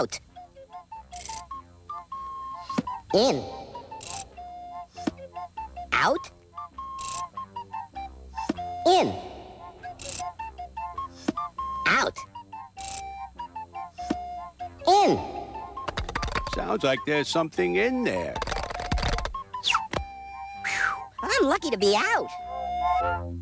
Out. In. Out. In. Out. In. Sounds like there's something in there. I'm lucky to be out.